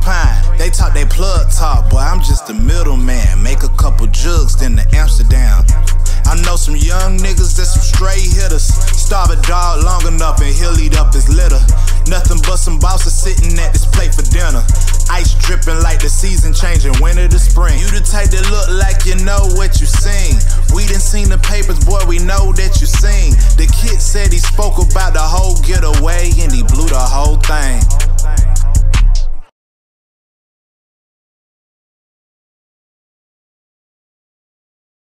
pine. They talk they plug talk, boy, I'm just a middleman. Make a couple jugs, then to Amsterdam. I know some young niggas that's some straight hitters. Starve a dog long enough and he'll eat up his litter. Nothing but some bosses sitting at this plate for dinner. Ice dripping like the season changing winter to spring. You the type that look like you know what you sing. We done seen the papers, boy, we know that you sing. The kid said he spoke